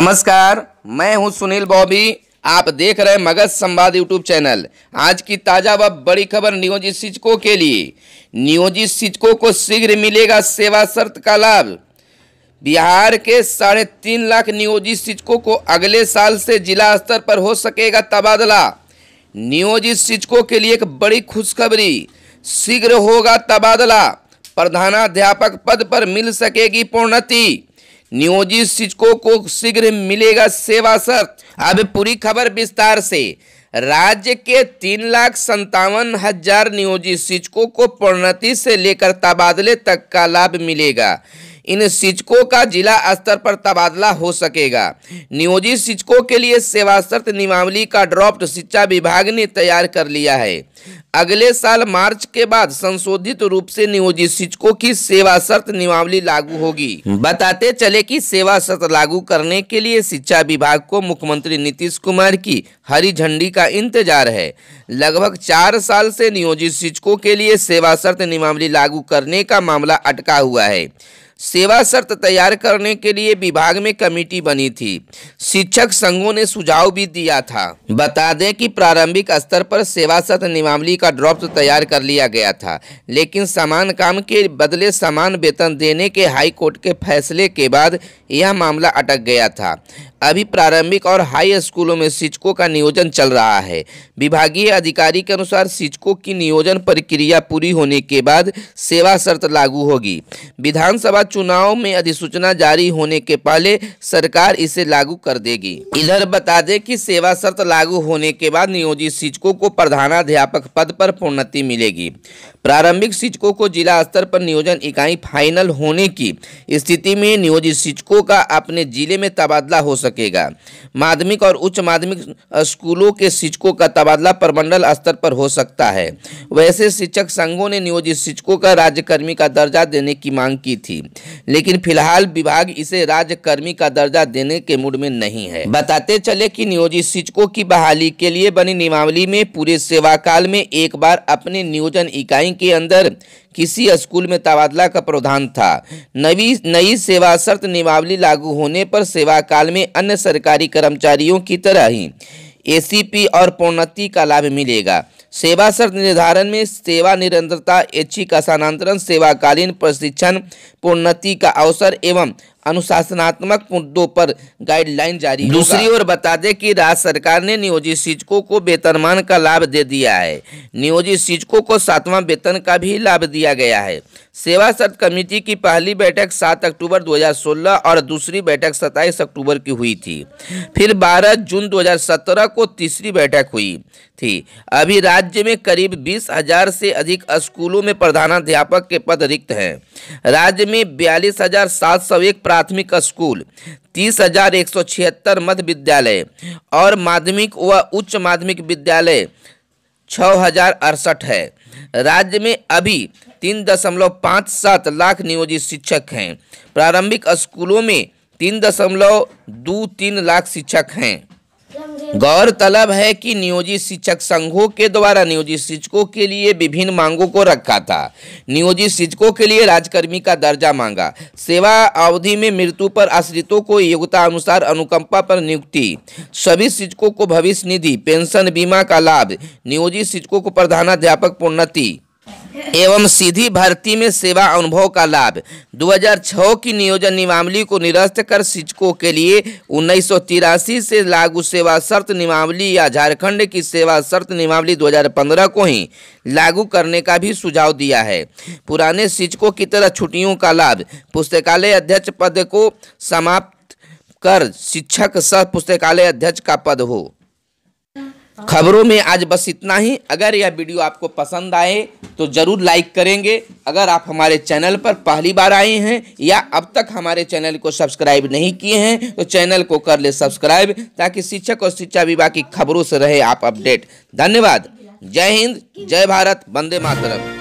नमस्कार, मैं हूँ सुनील बॉबी। आप देख रहे हैं मगध संवाद यूट्यूब चैनल। आज की ताज़ा व बड़ी खबर नियोजित शिक्षकों के लिए। नियोजित शिक्षकों को शीघ्र मिलेगा सेवा शर्त का लाभ। बिहार के साढ़े तीन लाख नियोजित शिक्षकों को अगले साल से जिला स्तर पर हो सकेगा तबादला। नियोजित शिक्षकों के लिए एक बड़ी खुशखबरी। शीघ्र होगा तबादला। प्रधानाध्यापक पद पर मिल सकेगी प्रोन्नति। नियोजित शिक्षकों को शीघ्र मिलेगा सेवा शर्त अब पूरी खबर विस्तार से। राज्य के तीन लाख संतावन हज़ार नियोजित शिक्षकों को प्रोन्नति से लेकर तबादले तक का लाभ मिलेगा। इन शिक्षकों का जिला स्तर पर तबादला हो सकेगा। नियोजित शिक्षकों के लिए सेवा शर्त नियमावली का ड्राफ्ट शिक्षा विभाग ने तैयार कर लिया है। अगले साल मार्च के बाद संशोधित रूप से नियोजित शिक्षकों की सेवा शर्त नियमावली लागू होगी। बताते चले कि सेवा शर्त लागू करने के लिए शिक्षा विभाग को मुख्यमंत्री नीतीश कुमार की हरी झंडी का इंतज़ार है। लगभग चार साल से नियोजित शिक्षकों के लिए सेवा शर्त नियमावली लागू करने का मामला अटका हुआ है। सेवा शर्त तैयार करने के लिए विभाग में कमेटी बनी थी। शिक्षक संघों ने सुझाव भी दिया था। बता दें कि प्रारंभिक स्तर पर सेवा शर्त नियमावली का ड्राफ्ट तैयार कर लिया गया था, लेकिन समान काम के बदले समान वेतन देने के हाई कोर्ट के फैसले के बाद यह मामला अटक गया था। अभी प्रारंभिक और हाई स्कूलों में शिक्षकों का नियोजन चल रहा है। विभागीय अधिकारी के अनुसार शिक्षकों की नियोजन प्रक्रिया पूरी होने के बाद सेवा शर्त लागू होगी। विधानसभा चुनाव में अधिसूचना जारी होने के पहले सरकार इसे लागू कर देगी। इधर बता दें कि सेवा शर्त लागू होने के बाद नियोजित शिक्षकों को प्रधानाध्यापक पद पर प्रोन्नति मिलेगी। प्रारंभिक शिक्षकों को जिला स्तर पर नियोजन इकाई फाइनल होने की स्थिति में नियोजित शिक्षकों का अपने ज़िले में तबादला हो सकेगा। माध्यमिक और उच्च माध्यमिक स्कूलों के शिक्षकों का तबादला प्रमंडल स्तर पर हो सकता है। वैसे शिक्षक संघों ने नियोजित शिक्षकों का राज्यकर्मी का दर्जा देने की मांग की थी। लेकिन फ़िलहाल विभाग इसे राज्यकर्मी का दर्जा देने के मूड में नहीं है। बताते चले कि नियोजित शिक्षकों की बहाली के लिए बनी नियमावली में पूरे सेवा काल में एक बार अपने नियोजन इकाई के अंदर किसी स्कूल में तबादला का प्रावधान था। नवी, नई सेवा शर्त नियमावली लागू होने पर सेवा काल में अन्य सरकारी कर्मचारियों की तरह ही एसीपी और प्रोन्नति का लाभ मिलेगा। सेवा शर्त निर्धारण में सेवा निरंतरता, ऐच्छिक स्थानांतरण सेवाकालीन प्रशिक्षण, प्रोन्नति का अवसर एवं अनुशासनात्मक मुद्दों पर गाइडलाइन जारी दूसरी ओर बता दें कि राज्य सरकार ने नियोजित शिक्षकों को वेतनमान का लाभ दे दिया है। नियोजित शिक्षकों को सातवां वेतन का भी लाभ दिया गया है। सेवा शर्त कमेटी की पहली बैठक 7 अक्टूबर 2016 और दूसरी बैठक 27 अक्टूबर की हुई थी। फिर 12 जून 2017 को तीसरी बैठक हुई। थी। अभी राज्य में करीब बीस हज़ार से अधिक स्कूलों में प्रधानाध्यापक के पद रिक्त हैं। राज्य में बयालीस हज़ार सात सौ एक प्राथमिक स्कूल, तीस हज़ार एक सौ छिहत्तर मध्य विद्यालय और माध्यमिक व उच्च माध्यमिक विद्यालय छः हज़ार अड़सठ है। राज्य में अभी तीन दशमलव पाँच सात लाख नियोजित शिक्षक हैं। प्रारंभिक स्कूलों में तीन दशमलव दो तीन लाख शिक्षक हैं। गौरतलब है कि नियोजित शिक्षक संघों के द्वारा नियोजित शिक्षकों के लिए विभिन्न मांगों को रखा था। नियोजित शिक्षकों के लिए राजकर्मी का दर्जा मांगा। सेवा अवधि में मृत्यु पर आश्रितों को योग्यता अनुसार अनुकंपा पर नियुक्ति। सभी शिक्षकों को भविष्य निधि, पेंशन बीमा का लाभ, नियोजित शिक्षकों को प्रधानाध्यापक प्रोन्नति। एवं सीधी भर्ती में सेवा अनुभव का लाभ। 2006 की नियोजन नियमावली को निरस्त कर शिक्षकों के लिए उन्नीस सौ तिरासी से लागू सेवा शर्त नियमावली या झारखंड की सेवा शर्त नियमावली 2015 को ही लागू करने का भी सुझाव दिया है। पुराने शिक्षकों की तरह छुट्टियों का लाभ। पुस्तकालय अध्यक्ष पद को समाप्त कर शिक्षक सह पुस्तकालय अध्यक्ष का पद हो। खबरों में आज बस इतना ही। अगर यह वीडियो आपको पसंद आए तो ज़रूर लाइक करेंगे। अगर आप हमारे चैनल पर पहली बार आए हैं, या अब तक हमारे चैनल को सब्सक्राइब नहीं किए हैं तो चैनल को कर ले सब्सक्राइब, ताकि शिक्षक और शिक्षा विभाग की खबरों से रहे आप अपडेट। धन्यवाद। जय हिंद, जय भारत, वंदे मातरम।